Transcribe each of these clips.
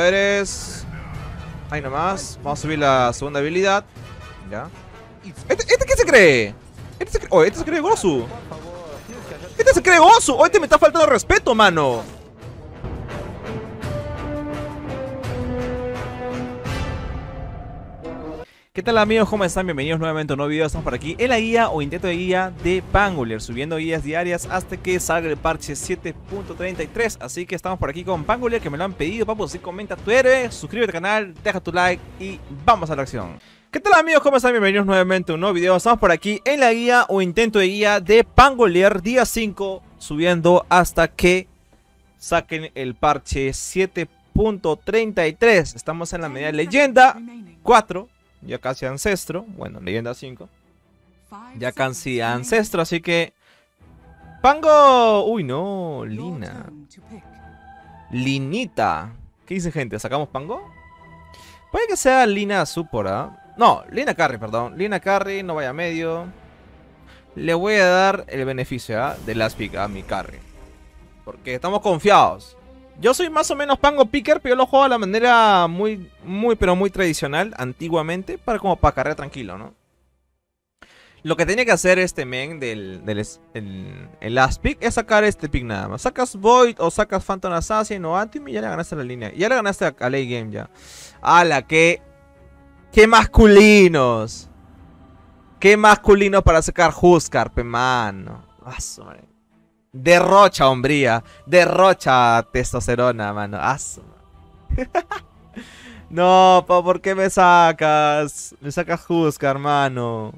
Eres... Ahí nomás. Vamos a subir la segunda habilidad. Ya. ¿Este, este qué se cree? Este se cree... Oh, este se cree Gozu. Este se cree Gozu. Oh, este me está faltando respeto, mano. ¿Qué tal amigos? ¿Cómo están? Bienvenidos nuevamente a un nuevo video. Estamos por aquí en la guía o intento de guía de Pangolier, subiendo guías diarias hasta que salga el parche 7.33. Así que estamos por aquí con Pangolier, que me lo han pedido. Papu, si comenta tu héroe, suscríbete al canal, deja tu like y vamos a la acción. ¿Qué tal amigos? ¿Cómo están? Bienvenidos nuevamente a un nuevo video. Estamos por aquí en la guía o intento de guía de Pangolier, día 5, subiendo hasta que saquen el parche 7.33. Estamos en la media leyenda 4 ya casi ancestro, bueno, leyenda 5, ya casi ancestro, así que... Pango, uy no, Lina, Linita, ¿qué dice gente? ¿Sacamos Pango? Puede que sea Lina Supora, no, Lina Carry, perdón, Lina Carry, no vaya medio, le voy a dar el beneficio ¿ah? de las a mi Carry, porque estamos confiados. Yo soy más o menos Pango Picker, pero yo lo juego de la manera muy, muy, pero muy tradicional, antiguamente, para como para cargar tranquilo, ¿no? Lo que tenía que hacer este men del, del el, last pick es sacar este pick nada más. Sacas Void o sacas Phantom Assassin o Antim y ya le ganaste la línea. Ya le ganaste a, late game ya. ¡Hala! ¡Qué, qué masculinos! ¡Qué masculinos para sacar Huskar, pe mano! Ah, Derrocha hombría. Derrocha testosterona, mano. no, ¿por qué me sacas? Me sacas Huskar, hermano.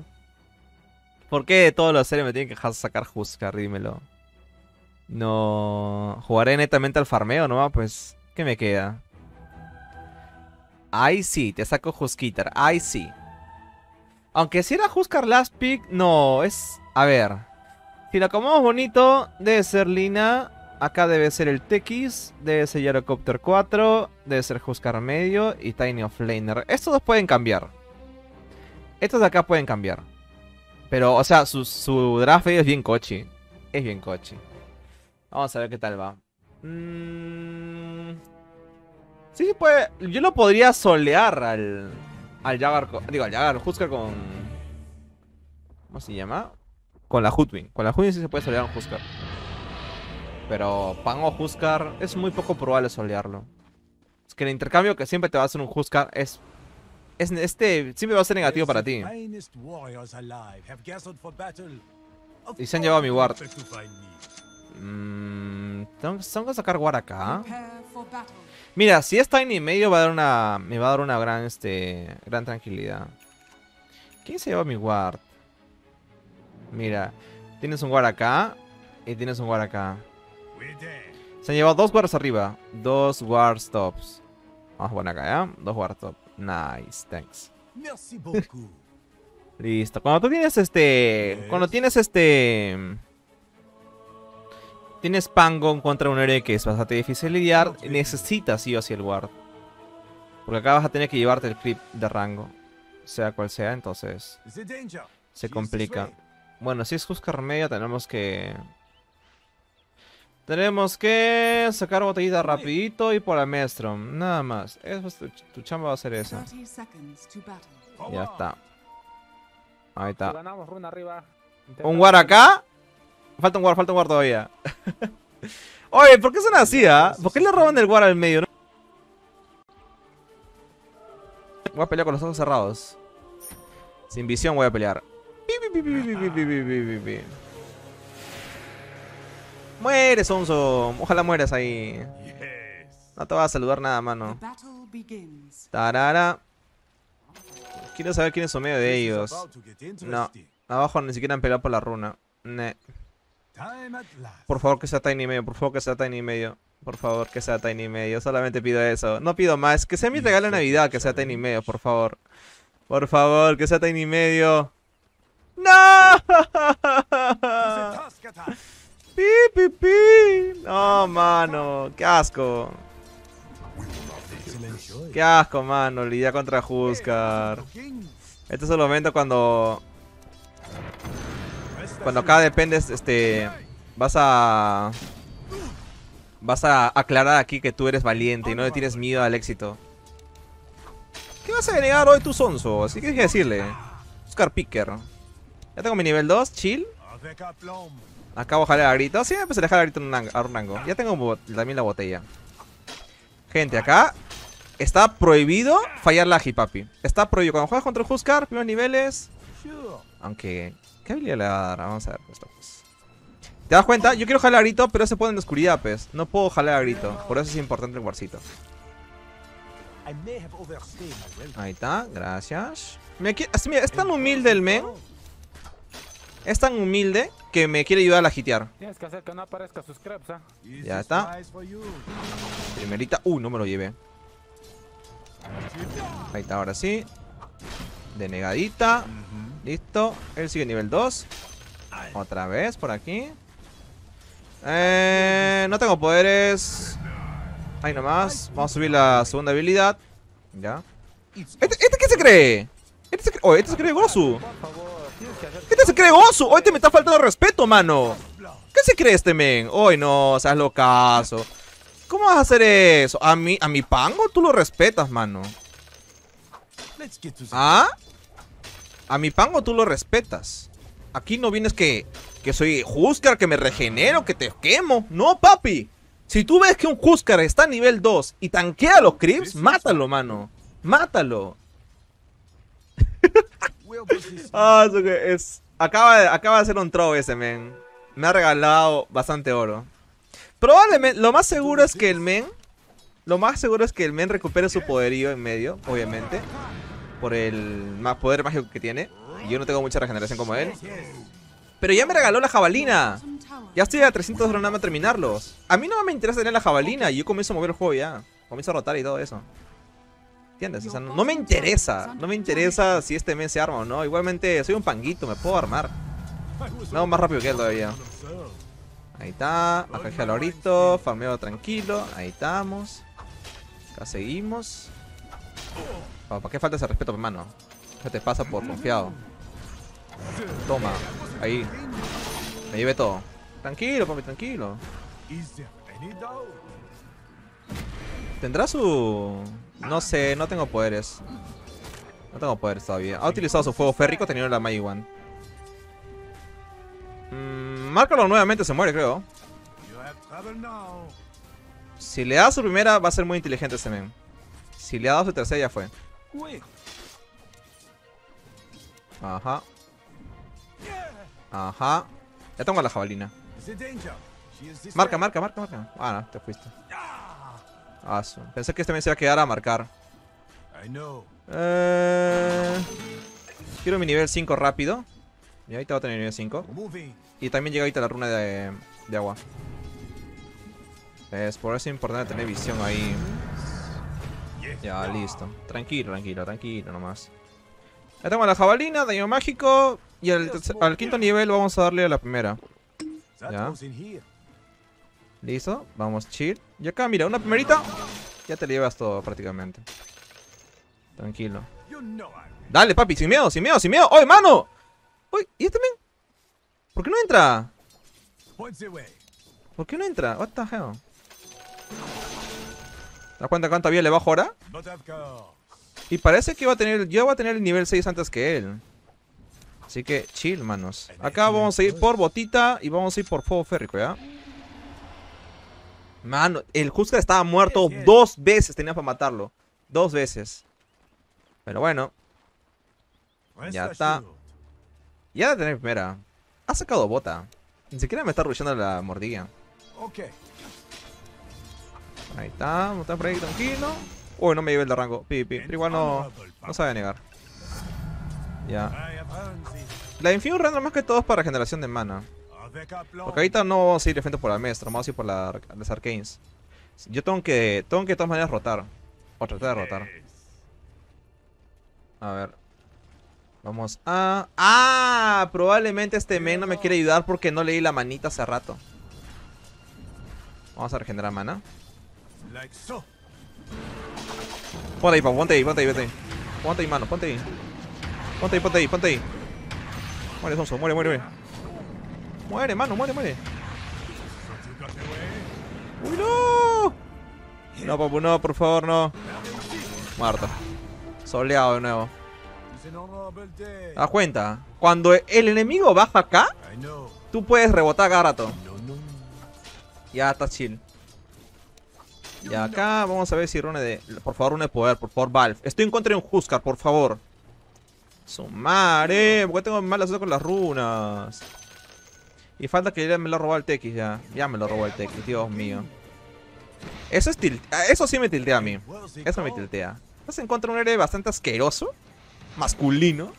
¿Por qué todos los seres me tienen que sacar Huskar? Dímelo. No. Jugaré netamente al farmeo, ¿no? Pues, ¿qué me queda? Ahí sí, te saco Huskitar. Ahí sí. Aunque si era Huskar last pick, no, es... A ver. Si lo acomodamos bonito, debe ser Lina. Acá debe ser el Tekis, debe ser Yarocopter 4, debe ser Huskar medio y Tiny of Laner. Estos dos pueden cambiar. Estos de acá pueden cambiar. Pero, o sea, su, su draft es bien cochi. Es bien cochi. Vamos a ver qué tal va. Mm... Sí, puede. Yo lo podría solear al. Al Jagar. Digo, al Jagar, Huskar con. ¿Cómo se llama? Con la Hoodwin. Con la Hoodwin sí se puede solear un Huskar. Pero Pan o Huskar es muy poco probable solearlo. Es que el intercambio que siempre te va a hacer un Huskar es... es este siempre va a ser negativo para ti. Y se han llevado a mi ward. Mmm... ¿tengo, que sacar ward acá. Mira, si es Tiny medio va a dar una... Me va a dar una gran, este... Gran tranquilidad. ¿Quién se lleva mi ward? Mira, tienes un guard acá y tienes un guard acá. Se han llevado dos guards arriba. Dos guard stops. Vamos a poner acá, ¿ya? Dos guard stops. Nice, thanks. Listo. Cuando tú tienes este... Cuando tienes este... Tienes Pangon contra un héroe que es bastante difícil lidiar, necesitas sí o sí el guard. Porque acá vas a tener que llevarte el clip de rango. Sea cual sea, entonces... Se complica. Bueno, si es Huskar media tenemos que... Tenemos que sacar botellita rapidito y por la Maestrom. Nada más. tu, chamba va a ser esa. Ya está. Ahí está. ¿Un war acá? Falta un war, falta un war todavía. Oye, ¿por qué son así, ah? ¿Por qué le roban el war al medio? Voy a pelear con los ojos cerrados. Sin visión voy a pelear. Muere, Sonso. Ojalá mueras ahí. No te va a saludar nada, mano. Tarara. Quiero saber quién es su medio de ellos. No. Abajo ni siquiera han peleado por la runa. Por favor que sea Tiny medio. Por favor que sea Tiny medio. Por favor que sea Tiny medio. Solamente pido eso. No pido más. Que sea mi regalo de Navidad que sea Tiny medio, por favor. Por favor, que sea Tiny medio. ¡No! ¡Pi, pi, pi! No, mano. ¡Qué asco! ¡Qué asco, mano! Lidia contra Huskar. Este es el momento cuando... Cuando acá dependes, este... Vas a... Vas a aclarar aquí que tú eres valiente y no le tienes miedo al éxito. ¿Qué vas a denegar hoy tú, Sonso? Así que que decirle. Oscar Picker. Ya tengo mi nivel 2, chill. Acabo de jalar a grito. Sí, empecé a dejar a grito en un rango. Ya tengo también la botella. Gente, acá está prohibido fallar la papi. Está prohibido. Cuando juegas contra el Huskar, primeros niveles. Aunque, ¿qué habilidad le va a dar? Vamos a ver esto, pues. ¿Te das cuenta? Yo quiero jalar a grito, pero se pone en la oscuridad, pues. No puedo jalar a grito. Por eso es importante el guarcito. Ahí está, gracias. Me es tan humilde el men. Es tan humilde que me quiere ayudar a hitear. Tienes que hacer que no aparezca sus crepes, ¿eh? Ya está. Primerita. Uh, no me lo llevé. Ahí está, ahora sí. Denegadita. Listo. Él sigue nivel 2. Otra vez por aquí. Eh, no tengo poderes. Ahí nomás. Vamos a subir la segunda habilidad. Ya. ¿Este, este qué se cree? Este se cree, oh, este se cree Gosu. Cree Gosu. Hoy te me está faltando respeto, mano. ¿Qué se cree este men? Hoy no, seas locazo. ¿Cómo vas a hacer eso? ¿A mi, a mi pango tú lo respetas, mano? ¿Ah? A mi pango tú lo respetas. Aquí no vienes que, que soy Huskar, que me regenero, que te quemo. No, papi. Si tú ves que un Huskar está a nivel 2 y tanquea a los creeps, mátalo, mano. Mátalo. ah, es... Acaba acaba de hacer un throw ese men. Me ha regalado bastante oro. Probablemente, lo más seguro es que el men... Lo más seguro es que el men recupere su poderío en medio, obviamente. Por el poder mágico que tiene. Yo no tengo mucha regeneración como él. Pero ya me regaló la jabalina. Ya estoy a 300 de nada más terminarlos. A mí no me interesa tener la jabalina. Y yo comienzo a mover el juego ya. Comienzo a rotar y todo eso. ¿Entiendes? O sea, no, me interesa. No me interesa si este mes se arma o no. Igualmente, soy un panguito. Me puedo armar. No, más rápido que él todavía. Ahí está. Acá el ahorita. Farmeo tranquilo. Ahí estamos. Acá seguimos. ¿Para qué falta ese respeto, hermano? ¿Qué te pasa por confiado? Toma. Ahí. Me llevé todo. Tranquilo, papi, tranquilo. ¿Tendrá su...? No sé, no tengo poderes. No tengo poderes todavía. Ha utilizado su fuego férrico teniendo la Mai One. Mmm, márcalo nuevamente, se muere, creo. Si le da su primera, va a ser muy inteligente ese men. Si le ha dado su tercera, ya fue. Ajá. Ajá. Ya tengo la jabalina. Marca, marca, marca, marca. Ah, no, te fuiste. Pensé que este me se iba a quedar a marcar. Eh... Quiero mi nivel 5 rápido. Y ahorita voy a tener nivel 5. Y también llega ahorita la runa de, de agua. Es por eso es importante tener visión ahí. Ya, listo. Tranquilo, tranquilo, tranquilo nomás. Ya tengo la jabalina, daño mágico. Y al, al quinto nivel vamos a darle a la primera. Ya. Listo, vamos chill. Y acá, mira, una primerita. Ya te llevas todo prácticamente. Tranquilo. Dale, papi, sin miedo, sin miedo, sin miedo. ¡Oye, mano! ¡Uy! ¿Y este men? ¿Por qué no entra? ¿Por qué no entra? What the hell? ¿Te das cuenta cuánta vida le bajo ahora? Y parece que va a tener, yo voy a tener el nivel 6 antes que él. Así que chill, manos. Acá vamos a ir por botita y vamos a ir por fuego férrico, ¿ya? Mano, el Husker estaba muerto dos veces, tenía para matarlo. Dos veces. Pero bueno. Ya está. Ya de tener primera. Ha sacado bota. Ni siquiera me está rushando la mordilla. Ahí está, estar por ahí tranquilo. Uy, no me lleve el de rango. Pipi. Pero igual no, no sabe negar. Ya. La Infuse render más que todo es para generación de mana. Porque ahorita no vamos a ir de frente por la maestra, vamos a ir por la, las arcanes. Yo tengo que, tengo que de todas maneras rotar. O tratar de rotar. A ver. Vamos a... ¡Ah! Probablemente este men no me quiere ayudar porque no leí la manita hace rato. Vamos a regenerar mana. Ponte ahí, ponte ahí, ponte ahí, ponte ahí. Ponte ahí, mano, ponte ahí. Ponte ahí, ponte ahí, ponte ahí. Muere, Sonso, muere, muere, muere. Muere, mano, muere, muere. ¡Uy, no! No, papu, no, por favor, no. Muerto. Soleado de nuevo. ¿Te das cuenta? Cuando el enemigo baja acá, tú puedes rebotar cada rato. Ya está chill. Y acá vamos a ver si rune de... Por favor, rune de poder, por favor, Valve. Estoy en contra de un Huskar, por favor. Su madre, ¿por qué tengo malas cosas con las runas? Y falta que ya me lo robó el TX ya. Ya me lo robó el TX, Dios mío. Eso es tilt Eso sí me tiltea a mí. Eso me tiltea. Contra de un héroe bastante asqueroso. Masculino.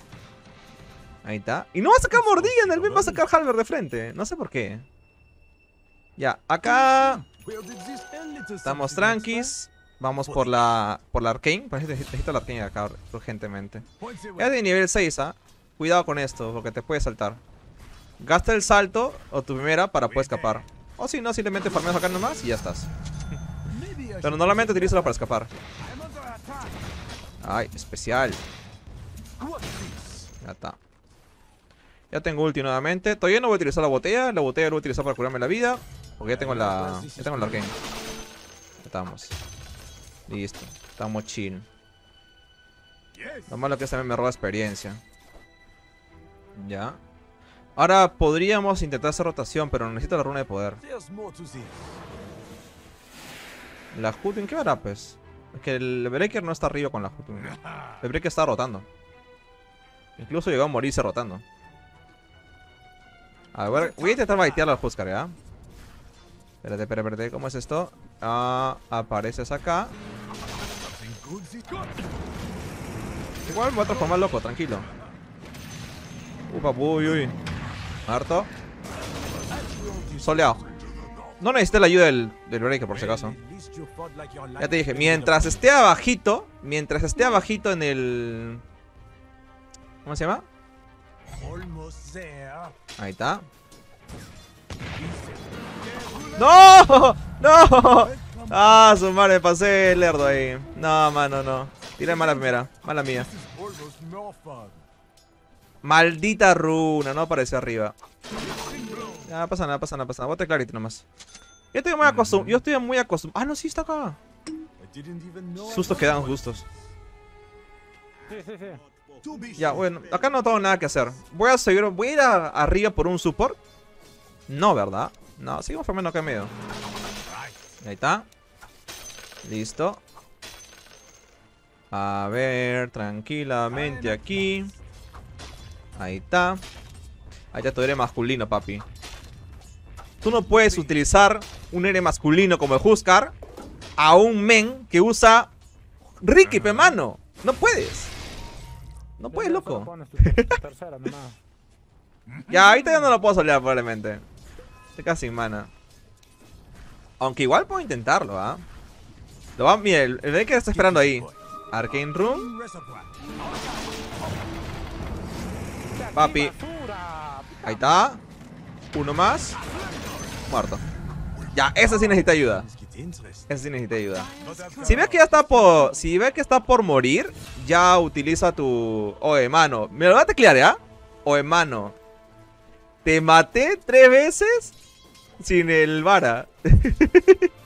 Ahí está. Y no va a sacar mordilla en el bien va a sacar Halber de frente. No sé por qué. Ya, acá estamos tranquis. Vamos por la por la Arcane. Necesito la Arcane acá urgentemente. Ya de nivel 6, ¿ah? Cuidado con esto, porque te puede saltar. Gasta el salto o tu primera para poder escapar. O si no, simplemente farmeas acá nomás y ya estás. Pero normalmente utilízalo para escapar. Ay, especial. Ya está. Ya tengo ulti nuevamente. Todavía no voy a utilizar la botella. La botella la voy a utilizar para curarme la vida. Porque ya tengo la. Ya tengo la arcane. Ya estamos. Listo. Estamos chill. Lo malo que esta también me roba experiencia. Ya. Ahora podríamos intentar hacer rotación, pero necesito la runa de poder. La Hutun, ¿qué hará pues? Es que el Breaker no está arriba con la Hutun. El Breaker está rotando. Incluso llegó a morirse rotando. A ver, voy a intentar baitear al Huskar, ¿ya? Espérate, espérate, espérate, ¿cómo es esto? Ah, apareces acá. Igual me voy a transformar loco, tranquilo. Upa, uy, uy. Harto. Soleado. No necesité la ayuda del, del por si acaso. Ya te dije, mientras esté abajito, mientras esté abajito en el... ¿Cómo se llama? Ahí está. ¡No! ¡No! Ah, su madre, pasé el lerdo ahí. No, mano, no. Tiré mala primera. Mala mía. Maldita runa, no aparece arriba. No pasa nada, pasa nada, pasa nada. Bote clarito nomás. Yo estoy muy acostumbrado. Yo estoy muy acostumbrado. Ah, no, sí está acá. Sustos quedan justos. Ya, bueno, acá no tengo nada que hacer. Voy a seguir, voy a ir a- arriba por un support. No, ¿verdad? No, seguimos formando acá en medio. Ahí está. Listo. A ver, tranquilamente aquí. Ahí está. Ahí está tu héroe masculino, papi. Tú no puedes utilizar un héroe masculino como el Huskar a un men que usa Ricky, pe mano. No puedes. No puedes, loco. Ya, ahorita ya no lo puedo solear probablemente. Estoy casi sin mana. Aunque igual puedo intentarlo, ¿ah? Lo va, mira, el, el que está esperando ahí. Arcane Room. Papi. Ahí está. Uno más. Muerto. Ya, ese sí necesita ayuda. Ese sí necesita ayuda. Si ves que ya está por. Si ves que está por morir, ya utiliza tu. Oye, mano. Me lo va a teclear, ¿ya? Oye, mano. Te maté tres veces sin el vara.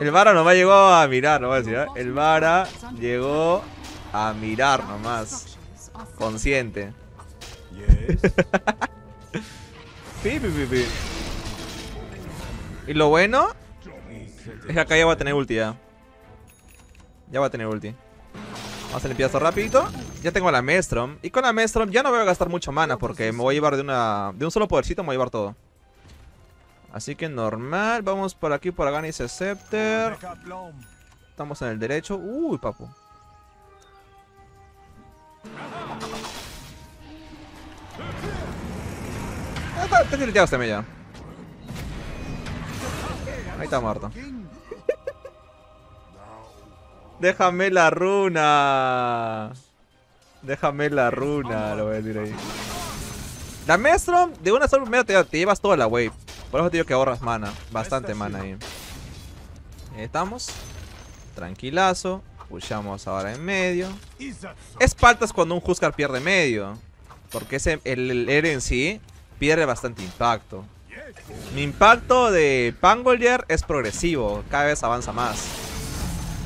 El vara nomás llegó a mirar, no voy a decir, ¿eh? El vara llegó a mirar nomás. Consciente. Pi, pi. Y lo bueno es que acá ya va a tener ulti ya. Ya va a tener ulti. Vamos a limpiar esto rapidito. Ya tengo la Maelstrom. Y con la Maelstrom ya no voy a gastar mucho mana porque me voy a llevar de una de un solo podercito, me voy a llevar todo. Así que normal. Vamos por aquí por Aganis Scepter. Estamos en el derecho. Uy, papu. Ah, Está, está. Ahí está muerto. Déjame la runa. Déjame la runa, lo voy a decir ahí. La Maelstrom, de una sola primera te, te llevas toda la wave. Por eso te digo que ahorras mana. Bastante mana ahí. Ahí estamos. Tranquilazo. Pushamos ahora en medio. Es paltas cuando un Huskar pierde medio. Porque ese, el, el Eren en sí pierde bastante impacto. Mi impacto de Pangolier es progresivo, cada vez avanza más.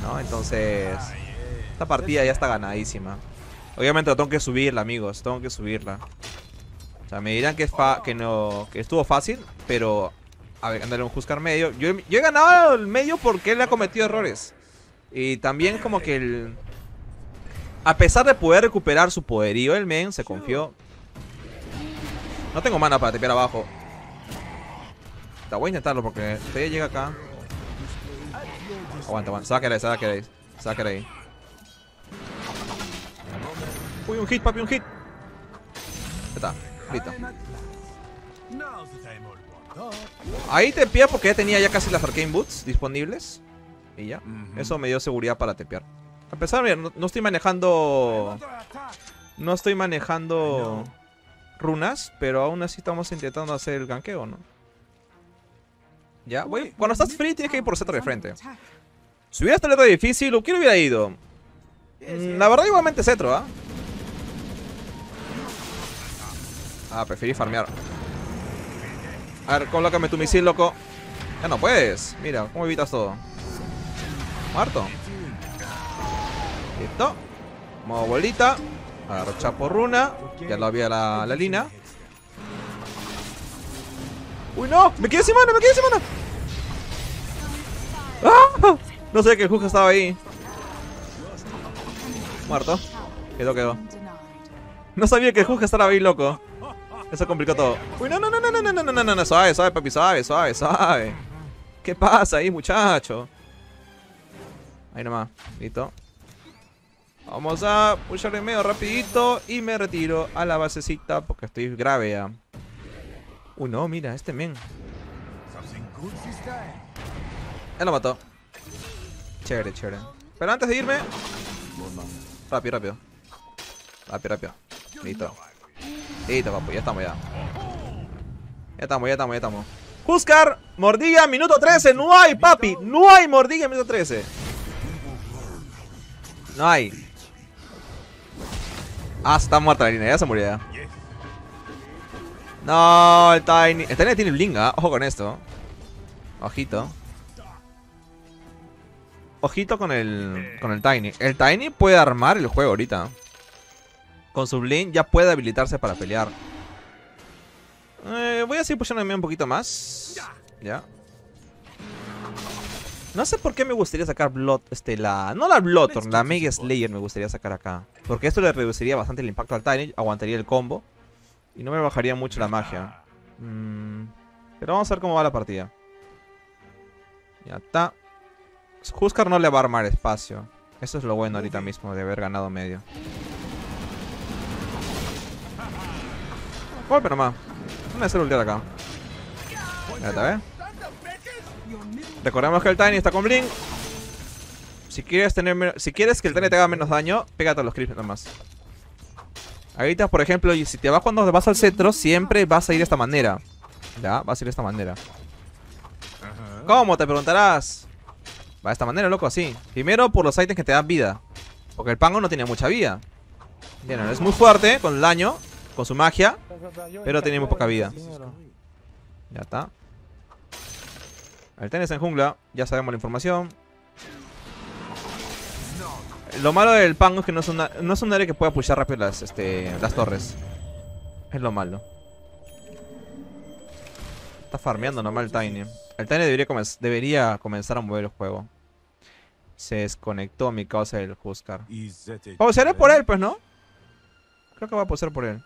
¿No? Entonces, esta partida ya está ganadísima. Obviamente lo tengo que subirla, amigos, tengo que subirla. O sea, me dirán que, es fa que, no, que estuvo fácil, pero... A ver, andale un Huskar medio. Yo, he ganado el medio porque él ha cometido errores. Y también como que el... A pesar de poder recuperar su poderío, el men se confió. No tengo mana para tepear abajo. Te voy a intentarlo porque todavía llega acá. Aguanta, aguanta. Se va a quedar ahí, se va a quedar ahí. Se va a quedar ahí. Uy, un hit, papi, un hit. Ya está, listo. Ahí te pilla porque ya tenía ya casi las Arcane Boots disponibles. Y ya. Eso me dio seguridad para tepear. A pesar, mira, no, no estoy manejando... No estoy manejando runas, pero aún así estamos intentando hacer el ganqueo, ¿no? Ya, voy. Cuando estás free tienes que ir por centro de frente. Si hubiera estado difícil, ¿lo quién hubiera ido? Mm, la verdad, igualmente Cetro, ¿ah? Ah, preferí farmear. A ver, colócame tu misil, loco. Ya no puedes. Mira, cómo evitas todo. Muerto. Listo. Modo bolita. Agarro chapo runa. Ya lo había la, la lina. ¡Uy, no! ¡Me quedé sin mana! ¡Me quedé sin mana! ¡Ah! No sé que el Juja estaba ahí. Muerto. Quedó, quedó. No sabía que el Juja estaba ahí, loco. Eso complicó todo. Uy, no, no, no, no, no, no, no, no, no, no, suave, suave, papi, suave, suave, suave. ¿Qué pasa ahí, muchacho? Ahí nomás, listo. Vamos a pusharle medio rapidito y me retiro a la basecita porque estoy grave ya. Uy, no, mira, este men. Él lo mató. Chévere, chévere. Pero antes de irme... Rápido, rápido. Rápido, rápido. Listo. Listo, papu, ya estamos ya. Ya estamos, ya estamos, ya estamos. Huskar, mordilla, minuto 13. No hay, papi. No hay mordilla, minuto 13. No hay. Ah, está muerta la línea, ya se murió ya. No, el Tiny. El Tiny tiene bling, ¿ah? Ojo con esto. Ojito. Ojito con el, con el Tiny. El Tiny puede armar el juego ahorita. Con su bling ya puede habilitarse para pelear. Eh, voy a seguir pushándome un poquito más. Ya. No sé por qué me gustaría sacar Blood, este, la... No la Bloodthorn, la Mega Slayer me gustaría sacar acá. Porque esto le reduciría bastante el impacto al Tiny, aguantaría el combo. Y no me bajaría mucho la magia. Mm, pero vamos a ver cómo va la partida. Ya está. Huskar no le va a armar espacio. Eso es lo bueno ahorita mismo de haber ganado medio. Golpe nomás. No me hacer ultear acá. Ya está, ¿eh? Recordemos que el Tiny está con Blink. Si quieres tener si quieres que el Tiny te haga menos daño, pégate a los creeps nomás. Ahorita, por ejemplo, y si te vas cuando vas al centro, siempre vas a ir de esta manera. Ya, vas a ir de esta manera. ¿Cómo? Te preguntarás. Va de esta manera, loco, así. Primero por los ítems que te dan vida. Porque el Pango no tiene mucha vida. Bien, es muy fuerte con el daño, con su magia, pero tiene muy poca vida. Ya está. El tenis en jungla, ya sabemos la información. Lo malo del Pango es que no es, una, no es un área que pueda pushar rápido las, este, las torres. Es lo malo. Está farmeando nomás el Tiny. El Tiny debería, debería comenzar a mover el juego. Se desconectó mi causa del Huskar. Pausearé por él, pues, ¿no? Creo que va a pausar por él.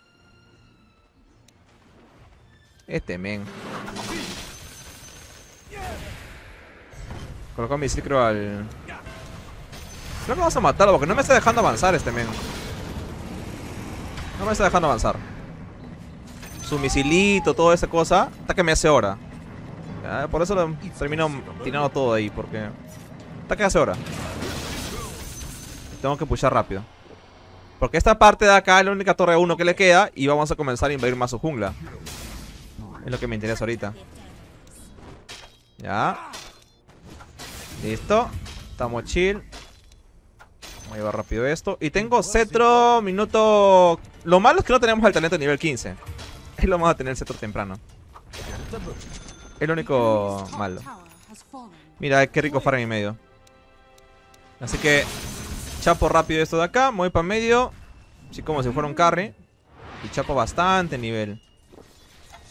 Este men. Colocó mi ciclo al... Creo que vamos a matarlo porque no me está dejando avanzar este men. No me está dejando avanzar. Su misilito, toda esa cosa, hasta que me hace hora. por eso lo termino tirando todo ahí, porque... Hasta que hace hora. Tengo que pushar rápido. Porque esta parte de acá es la única torre 1 que le queda y vamos a comenzar a invadir más su jungla. Es lo que me interesa ahorita. Ya. Listo. Estamos chill. Voy a llevar rápido esto. Y tengo cetro, minuto... Lo malo es que no tenemos el talento nivel 15. Es lo vamos a tener cetro temprano. Es lo único malo. Mira, qué rico farm en medio. Así que... Chapo rápido esto de acá. Voy para medio. Así como si fuera un carry. Y chapo bastante nivel.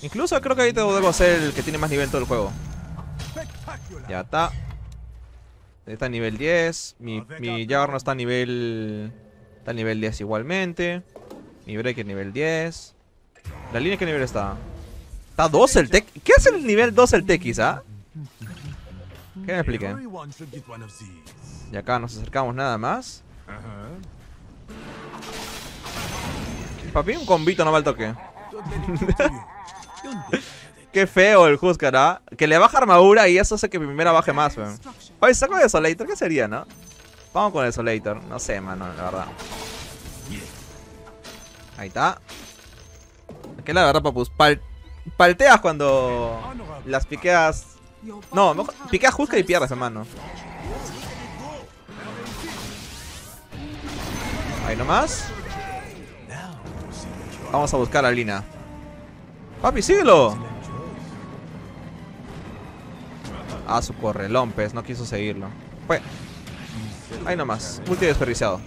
Incluso creo que ahí debo ser el que tiene más nivel en todo el juego. Ya está. Está a nivel 10. Mi, mi no está a nivel... Está a nivel 10 igualmente. Mi Breaker nivel 10. ¿La línea qué nivel está? ¿Está 12 el Tech? ¿Qué hace el nivel 12 el Techis, ah? Que me expliquen. Y acá nos acercamos nada más. Papi, un combito no va al toque. Qué feo el Huskar, ¿ah? Que le baja armadura y eso hace que primera baje más, weón. Oye, saco de Solator, ¿qué sería, no? Vamos con el Solator. No sé, mano, la verdad. Ahí está. Que la verdad, papus. palteas cuando las piqueas. No, piqueas Huskar y pierdes, hermano. Ahí nomás. Vamos a buscar a Lina. Papi, síguelo. Ah, su corre, Lompes, no quiso seguirlo. Fue. Ahí nomás. Ulti desperdiciado.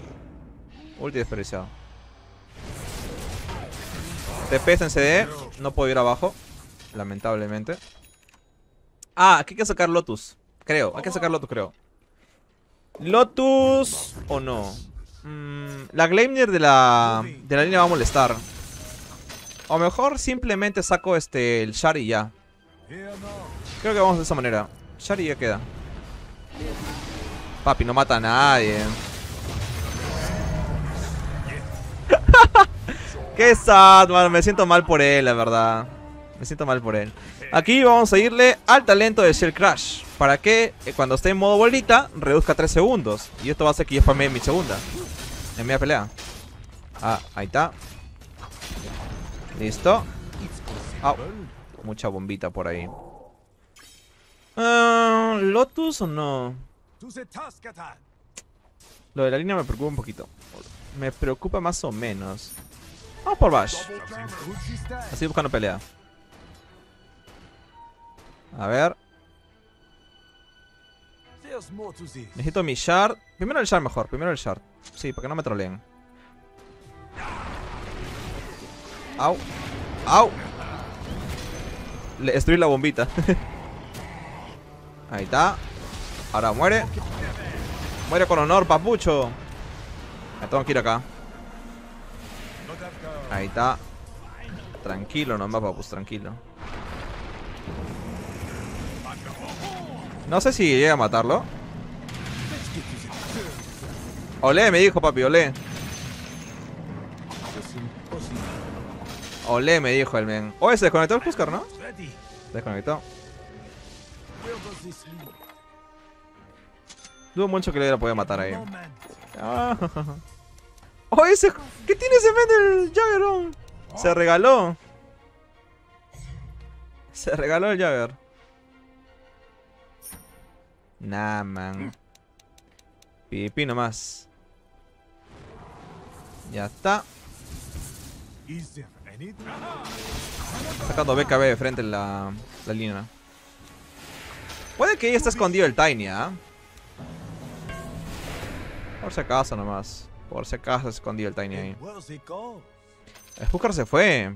Ulti desperdiciado. TP en CD. No puedo ir abajo. Lamentablemente. Ah, aquí hay que sacar Lotus. Creo. Hay que sacar Lotus, creo. Lotus o no. Mm, la Gleimnir de la, de la línea va a molestar. O mejor simplemente saco este el Shari ya. Creo que vamos de esa manera. Shari ya queda. Papi, no mata a nadie. Qué sad, man. Me siento mal por él, la verdad. Me siento mal por él. Aquí vamos a irle al talento de Shell Crash. Para que eh, cuando esté en modo bolita, reduzca 3 segundos. Y esto va a hacer que yo spamee mi segunda. En media pelea. Ah, ahí está. Listo. Mucha bombita por ahí. Uh, ¿Lotus o no? Lo de la línea me preocupa un poquito. Me preocupa más o menos. Vamos por Bash. Así buscando pelea. A ver. Necesito mi shard. Primero el shard mejor. Primero el shard. Sí, para que no me troleen. Au. Au. Le la bombita. Ahí está. Ahora muere. Muere con honor, papucho. Me tengo que ir acá. Ahí está. Tranquilo nomás, papus, tranquilo. No sé si llega a matarlo. Olé, me dijo, papi, olé. Olé, me dijo el men. Oh, se desconectó el Huskar, ¿no? Desconectó. Dudo mucho que le hubiera podido matar ahí. Ah. Oh, ese. ¿Qué tiene ese men del Jagger? Se regaló. Se regaló el Jagger. Nah, man. Pipi nomás. Ya está. Sacando BKB de frente en la, la línea. Puede que ahí esté escondido el Tiny, ¿ah? Por si acaso nomás. Por si acaso se escondió el Tiny ahí. El Hooker se fue.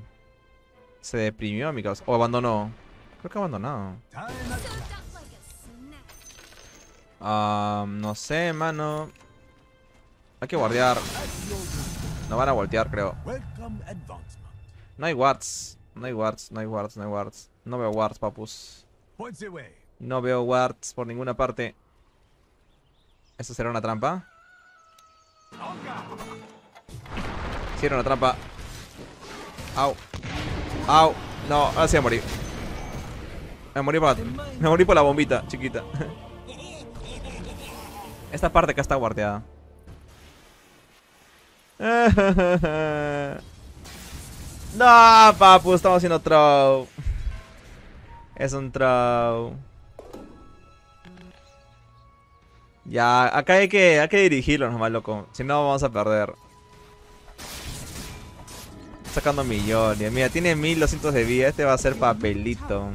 Se deprimió, amigos. O abandonó. Creo que abandonó. Ah, no sé, mano. Hay que guardiar. No van a voltear, creo. No hay wards. No hay wards, no hay wards, no hay wards. No veo wards, papus. No veo wards por ninguna parte. ¿Eso será una trampa? Sí, era una trampa. Au. Au. No, ahora sí voy a morir. Me morí por la, me morí por la bombita, chiquita. Esta parte acá está guardeada. no, papu, estamos haciendo throw. Es un throw. Ya, acá hay que, hay que dirigirlo nomás, loco. Si no, vamos a perder. Sacando millones. Mira, tiene 1200 de vida. Este va a ser papelito.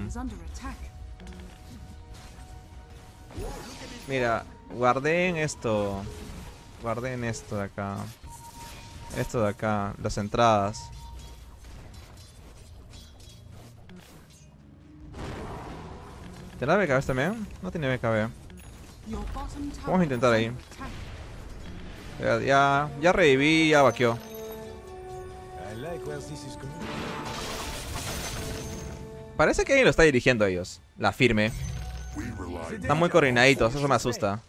Mira, guarden esto. Guarden esto de acá. Esto de acá. Las entradas. ¿Tiene BKB también? No tiene BKB. Vamos a intentar ahí. Ya, ya, ya reviví, ya vaqueó. Parece que alguien lo está dirigiendo a ellos. La firme. Están muy coordinaditos, eso me asusta.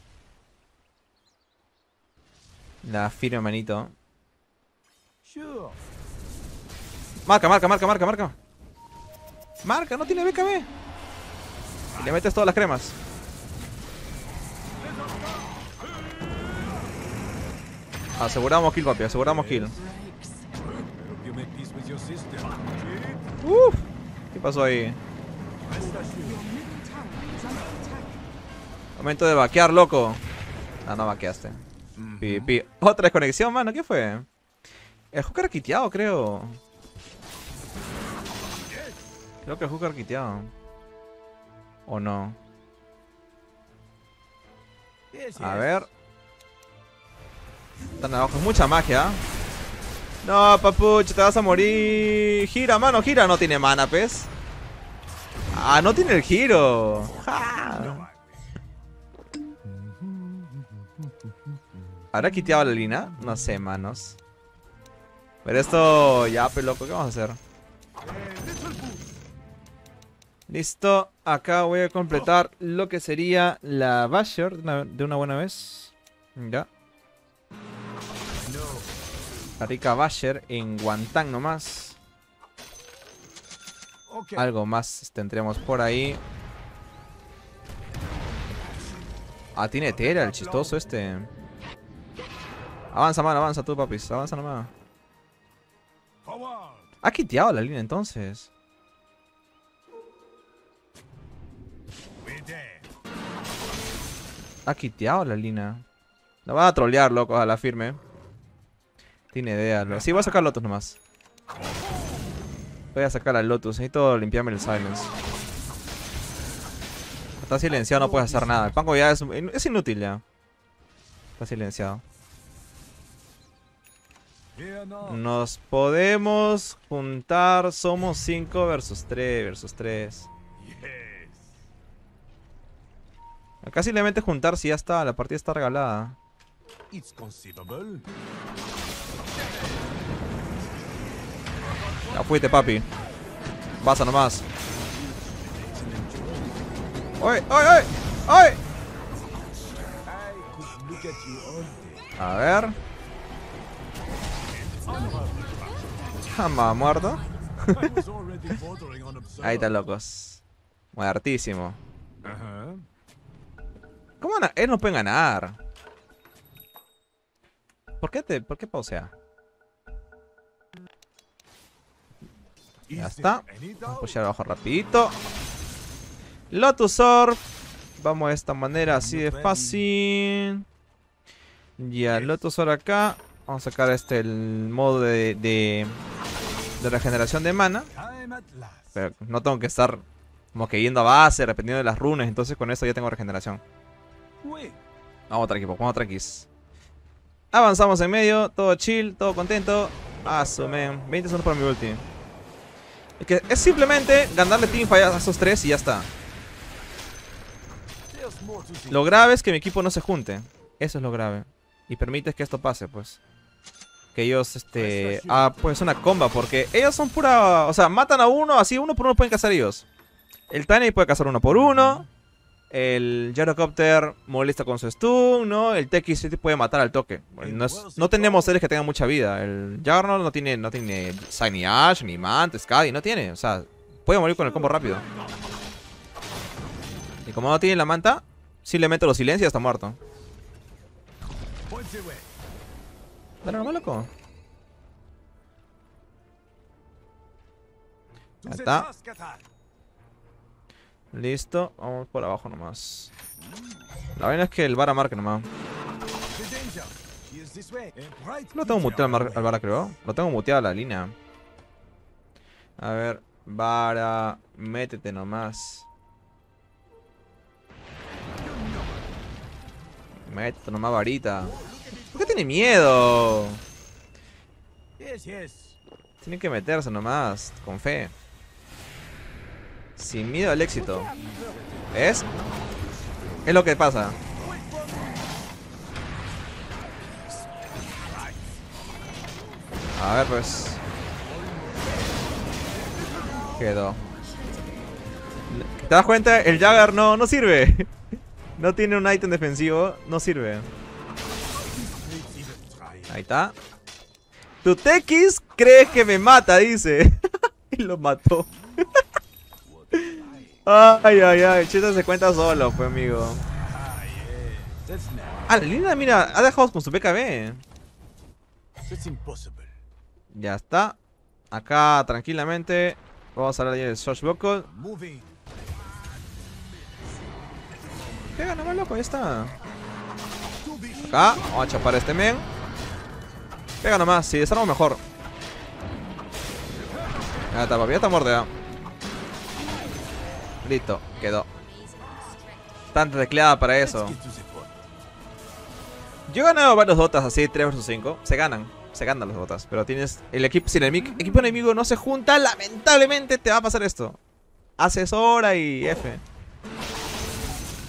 La firme, manito. Marca, marca, marca, marca, marca. Marca, no tiene BKB. Y le metes todas las cremas. Aseguramos kill, papi, aseguramos kill. Uf, ¿Qué pasó ahí? Momento de vaquear, loco. Ah, no vaqueaste. Pi, pi. Otra desconexión, mano. ¿Qué fue? El hooker quiteado, creo. Creo que el hooker quiteado. ¿O no? A ver. Están abajo. Es mucha magia. No, papucho, te vas a morir. Gira, mano, gira. No tiene mana, pez. Ah, no tiene el giro. Ja. ¿Habrá quiteado la línea? No sé, manos. Pero esto... Ya, peloco, ¿qué vamos a hacer? Listo. Acá voy a completar lo que sería la Basher de una, de una buena vez. Ya. La rica Basher en Guantán nomás. Algo más tendremos por ahí. Ah, tiene tela el chistoso este. Avanza, man, avanza tú, papis. Avanza nomás. Ha quiteado la línea entonces. Ha quiteado la línea. La van a trolear, loco, a la firme. Tiene idea. Lo... Sí, voy a sacar Lotus nomás. Voy a sacar al Lotus. Necesito limpiarme el silence. Está silenciado, no puedes hacer nada. El Pango ya es, es inútil ya. Está silenciado. Nos podemos juntar. Somos 5 versus 3 versus 3. Acá simplemente juntar si ya está. La partida está regalada. Ya fuiste, papi. Pasa nomás. ¡Ay, ay, ay! ¡Ay! A ver. Jamás muerto. Ahí está, locos. Muertísimo. ¿Cómo van a... Él no pueden ganar. ¿Por qué te... ¿Por qué pausea? Ya está. Vamos a pushar abajo rapidito. Lotus Orb. Vamos de esta manera así de fácil. Ya, Lotus Orb acá. Vamos a sacar este el modo de, de, de regeneración de mana. Pero no tengo que estar como que yendo a base, dependiendo de las runas. Entonces con eso ya tengo regeneración. Vamos otra equipo, vamos tranquis. Avanzamos en medio, todo chill, todo contento. Asumen. 20 segundos para mi ulti. Es que es simplemente ganarle teamfight a esos tres y ya está. Lo grave es que mi equipo no se junte. Eso es lo grave. Y permites que esto pase, pues. Que ellos, este... Ah, pues una comba, porque ellos son pura... O sea, matan a uno, así uno por uno pueden cazar ellos. El Tiny puede cazar uno por uno. El Gyrocopter molesta con su stun, ¿no? El TX puede matar al toque. No, no tenemos seres que tengan mucha vida. El Juggernaut no tiene, no tiene Shiny Ash, ni Mant, Skadi, no tiene. O sea, puede morir con el combo rápido. Y como no tiene la manta, simplemente lo silencia y está muerto. Dale nomás, loco. Ya está. Listo, vamos por abajo nomás. La vaina es que el Vara marque nomás. No tengo muteado al, al Vara, creo. Lo tengo muteado a la línea. A ver, Vara, métete nomás. Métete nomás, Varita. ¿Por qué tiene miedo? Tiene que meterse nomás, con fe. Sin miedo al éxito. ¿Es? Es lo que pasa. A ver, pues. Quedó. ¿Te das cuenta? El Jagger no, no sirve. No tiene un ítem defensivo, no sirve. Ahí está. Tu TX cree que me mata, dice. y lo mató. ay, ay, ay. Cheta se cuenta solo, pues, amigo. Ah, la Lina, mira, ha dejado con su BKB. Ya está. Acá, tranquilamente. Vamos a hablar del Sosh Buckle. Pega nomás, loco, ya está. Acá, vamos a chapar a este men. Pega nomás, si desarmo mejor. Ya está, papi, ya está mordida. Listo, quedó. Tan tecleada para eso. Yo he ganado varios dotas así, 3 vs 5. Se ganan, se ganan las dotas. Pero tienes. El equipo, si el equipo enemigo no se junta, lamentablemente te va a pasar esto. Haces hora y F.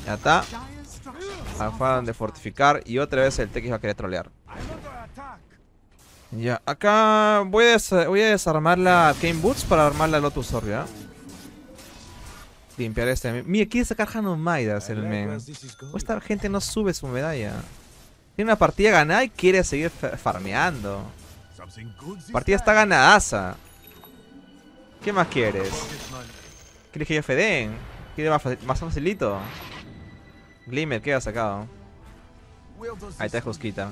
Ya está. Acaban de fortificar y otra vez el TX va a querer trolear. Ya, acá voy a, des- voy a desarmar la Game Boots para armar la Lotus Orb, ¿ya? Limpiar este. Mira, quiere sacar Hanomaidas el men. Esta gente no sube su medalla. Tiene una partida ganada y quiere seguir fa- farmeando. Partida está ganadaza. ¿Qué más quieres? ¿Quieres que yo feden? ¿Quieres más, más facilito? Glimmer, ¿qué ha sacado? Ahí está Jusquita.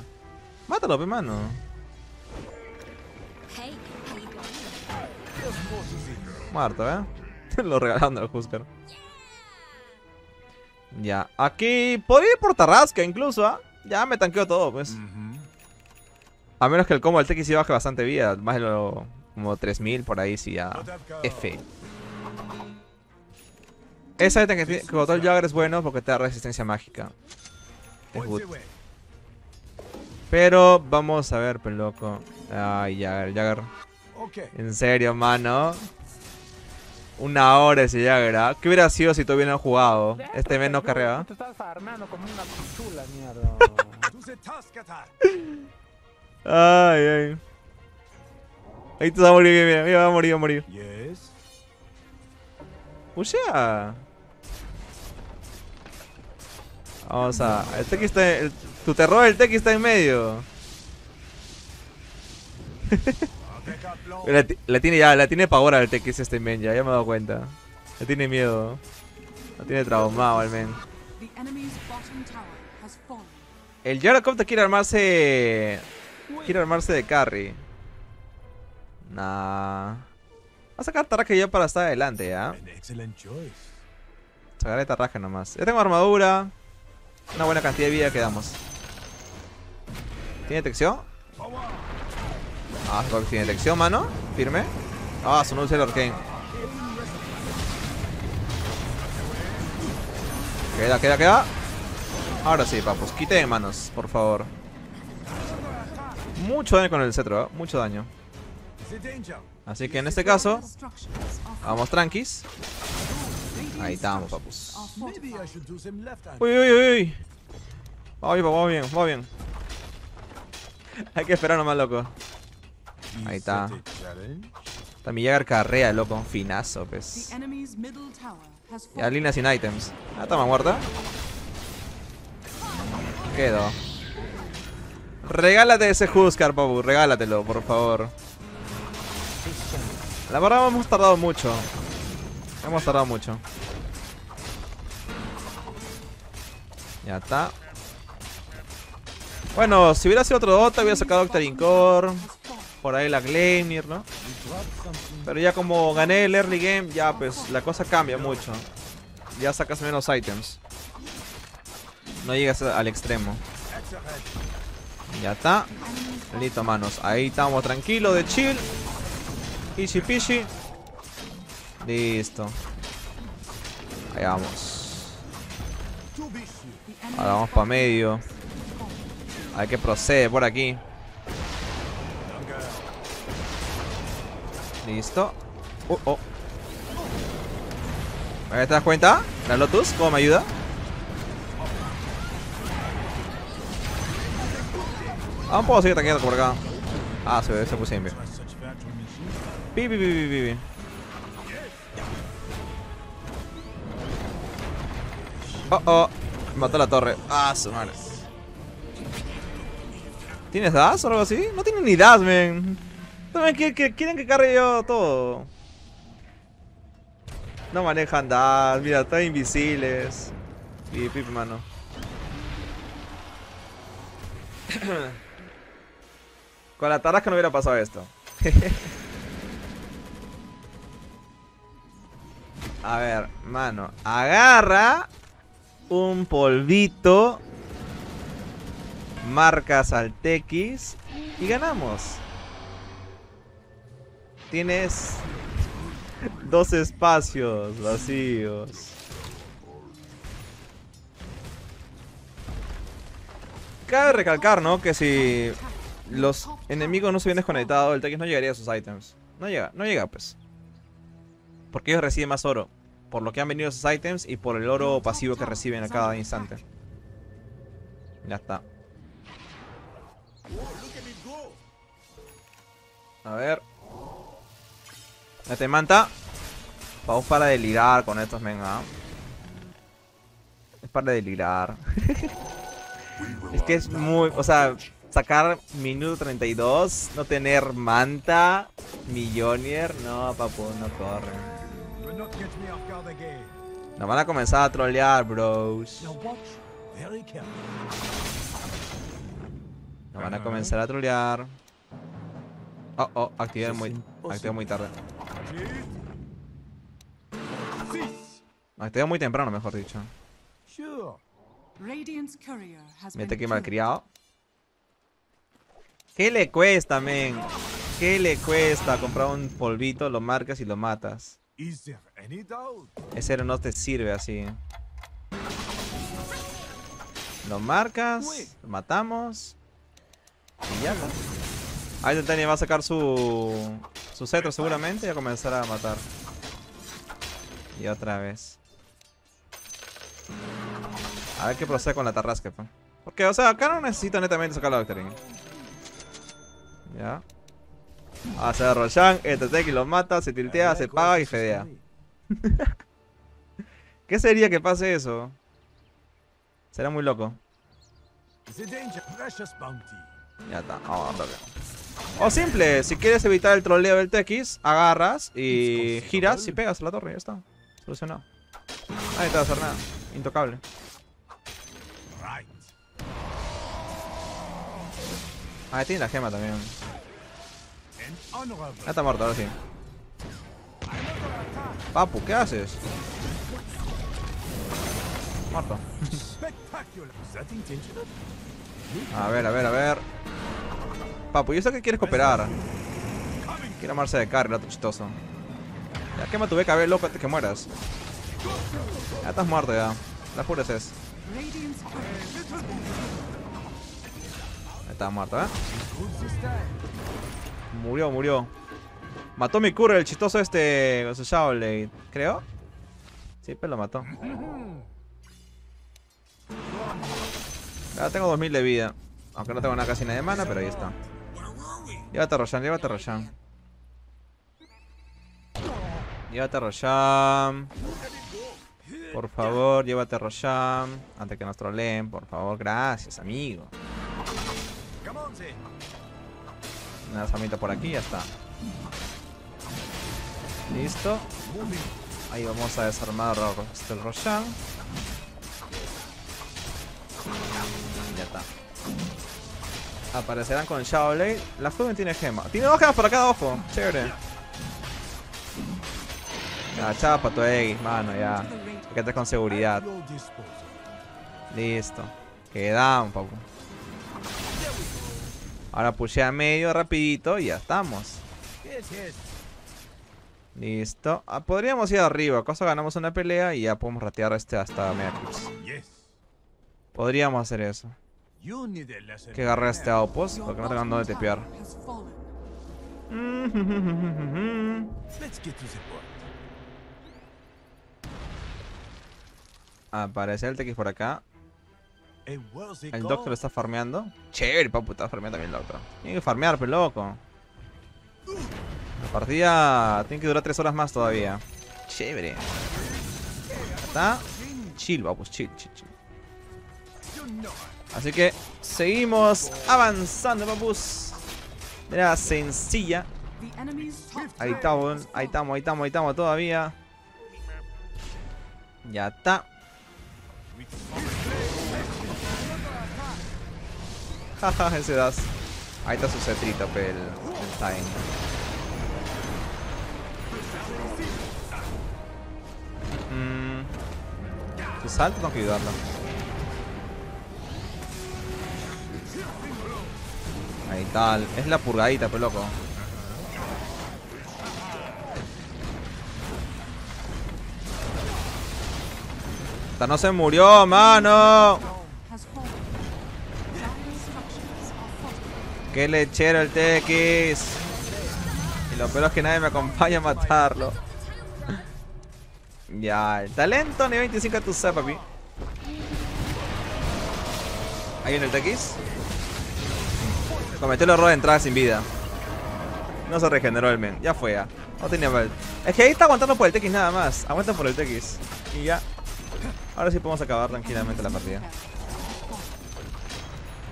Mátalo, pe mano. Muerto, ¿eh? Lo regalaron al Husker. Ya, aquí podría ir por Tarrasca incluso, ¿ah? Ya me tanqueo todo, pues. A menos que el combo del TX sí baje bastante vida, más de lo... como 3000 por ahí, sí ya... F. Esa item que, que botó el Jagger es bueno porque te da resistencia mágica. Es good. Pero vamos a ver, peloco. Ay, Jagger, Jagger. En serio, mano. Una hora ese Jagger, ¿ah? ¿Qué hubiera sido si tú hubieras jugado? Este men no carrea. Te estás farmando como una pichula, mierda. Ay, ay. Ahí te va a morir, mira, mira, va a morir, va a morir. Pushea. Vamos a. El Teki está. el- tu terror del Teki está en medio. la, ti- la tiene ya, la tiene pavor al Teki este men ya, ya me he dado cuenta. Le tiene miedo. La tiene traumado el men. El Yaracopter quiere armarse. Quiere armarse de carry. Nah. Va a sacar Tarraje ya para estar adelante, ¿ya? Sacaré Tarraje nomás. Ya tengo armadura. Una buena cantidad de vida que damos. ¿Tiene detección? Ah, que tiene detección, mano. Firme. Ah, sonó el Arcane. Queda, queda, queda. Ahora sí, papos. Quiten manos, por favor. Mucho daño con el cetro, ¿eh? Mucho daño. Así que en este caso, vamos tranquis. Ahí estamos, papus. Uy, uy, uy. Vamos bien, vamos bien, bien. Hay que esperar nomás, loco. Ahí está. Está mi Jagger carrea, loco. Finazo, The pues. fallen. línea sin items. Ah, toma muerta. Quedó. Regálate ese Huskar, Papu. Regálatelo, por favor. La verdad hemos tardado mucho. Hemos tardado mucho. Ya está. Bueno, si hubiera sido otro Dota, hubiera sacado Octarine Core. Por ahí la Gleimnir, ¿no? Pero ya como gané el early game, ya pues la cosa cambia mucho. ya sacas menos ítems. No llegas al extremo. Ya está. Listo, manos. Ahí estamos tranquilos de chill. Easy peasy. Listo. Ahí vamos. Ahora vamos para medio. Hay que proceder por aquí. Listo. Uh, oh. ¿Te das cuenta? La Lotus, ¿cómo me ayuda? Ah, puedo seguir ataqueando por acá. Ah, se, se puso bien. Pi, pi, pi, pi, pi, pi. Oh, oh. Mató la torre. Ah, su madre. ¿Tienes DAS o algo así? No tiene ni DAS, men. También que, quieren que cargue yo todo. No manejan DAS, mira, están invisibles. Y pip, mano. Con la tarasca no hubiera pasado esto. A ver, mano. Agarra un polvito. Marcas al TX y ganamos. Tienes dos espacios vacíos. Cabe recalcar, ¿no? Que si los enemigos no se hubieran desconectado, el TX no llegaría a sus ítems. No llega, no llega pues. Porque ellos reciben más oro. Por lo que han venido esos ítems y por el oro pasivo que reciben a cada instante. Ya está. A ver. Este manta. Vamos para delirar con estos, venga. Es para delirar. es que es muy. O sea, sacar minuto 32, no tener manta, millonier. No, papu, no corre. Nos van a comenzar a trolear, bros. Nos van a comenzar a trolear. Oh, oh, activé muy, activé muy tarde. Cease. Activé muy temprano, mejor dicho. Mete killed. malcriado. ¿Qué le cuesta, men? ¿Qué le cuesta comprar un polvito, lo marcas y lo matas? Ese héroe no te sirve así. Lo marcas, lo matamos. Y ya está. Ahí Titania va a sacar su, su cetro seguramente y a comenzar a matar. Y otra vez. A ver qué procede con la tarrasca. pues. Porque, o sea, acá no necesito netamente sacar la Doctrine. Ya. Hace Roshan, el Teteki lo mata, se tiltea, se paga y fedea. ¿Qué sería que pase eso? Será muy loco. Ya está, vamos a darle. O simple, si quieres evitar el troleo del TX, agarras y giras y pegas a la torre, ya está. Solucionado. Ahí te va a hacer nada. Intocable. Ahí tiene la gema también. Ya está muerto, ahora sí. Papu, ¿qué haces? Muerto. A ver, a ver, a ver. Papu, yo sé que quieres cooperar. Quiere amarse de el otro chistoso. Ya quema tu BKB, loco, antes que mueras. Ya estás muerto ya. La puras es. Está muerto, ¿eh? Murió, murió. Mató mi curry, el chistoso este con su. ¿Creo? Sí, pero lo mató. Ya tengo 2000 de vida. Aunque no tengo nada casi nada de mana, pero ahí está. Llévate a Roshan, llévate a Roshan. Llévate a Roshan. Por favor, llévate a Roshan. Antes que nos troleen, por favor. Gracias, amigo. Una samita por aquí, ya está. Listo. Ahí vamos a desarmar Ro- este el Roshan. Ya está. Aparecerán con Shadow Blade. La joven tiene gema. Tiene dos gemas para cada ojo. Chévere. Ya, chapa tu X, mano, ya. Hay que con seguridad. Listo. Quedamos, papu. Ahora pushea medio rapidito y ya estamos. Listo. Ah, podríamos ir arriba. Cosa ganamos una pelea y ya podemos ratear este hasta. Yes. Podríamos hacer eso. Que agarre a este Outpost porque no bottom dónde tepear. Aparece el TX por acá. El doctor está farmeando. Chévere, papu, está farmeando también el doctor. Tiene que farmear, pero loco. La partida tiene que durar 3 horas más todavía. Chévere. Está chill, papu, chill, chill, chill. Así que seguimos avanzando, papus. Manera sencilla. Ahí estamos, ahí estamos, ahí estamos, ahí estamos todavía. Ya está. Jaja, ese das. Ahí está su cetrito, pe, el, el time. Mm. Su salto tengo que ayudarlo. Ahí tal. Es la purgadita, pe loco. Esta no se murió, mano. Qué lechero el TX. Y lo peor es que nadie me acompaña a matarlo. Ya, el talento nivel 25 a tu papi. Ahí viene el TX. Cometió el error de entrar sin vida. No se regeneró el men. Ya fue ya. No tenía mal. Es que ahí está aguantando por el TX nada más. Aguantan por el TX. Y ya. Ahora sí podemos acabar tranquilamente la partida.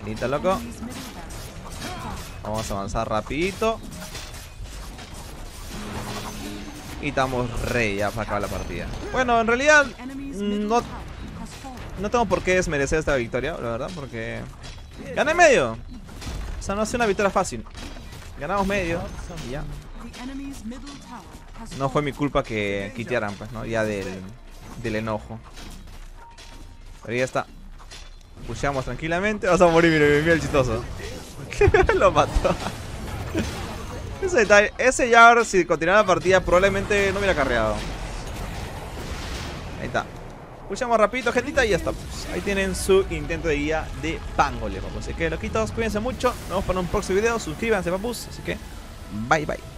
Listo, loco. Vamos a avanzar rapidito. Y estamos re ya para acabar la partida. Bueno, en realidad middle no, no tengo por qué desmerecer esta victoria, la verdad, porque... Gané medio. Sea, no ha sido una victoria fácil. Ganamos medio y ya. No fue mi culpa que quitearan, pues, ¿no? Ya del, del enojo. Pero ya está. Pusheamos tranquilamente. Vas a morir, mira, mira el chistoso. Lo mató. Ese detalle, ese Jar, si continuara la partida, probablemente no hubiera carreado. Pushamos rapidito, gentita, y ya está. pues. Ahí tienen su intento de guía de Pangole, papus. Así que, loquitos, cuídense mucho. Nos vemos para un próximo video. Suscríbanse, papus. Así que, bye bye.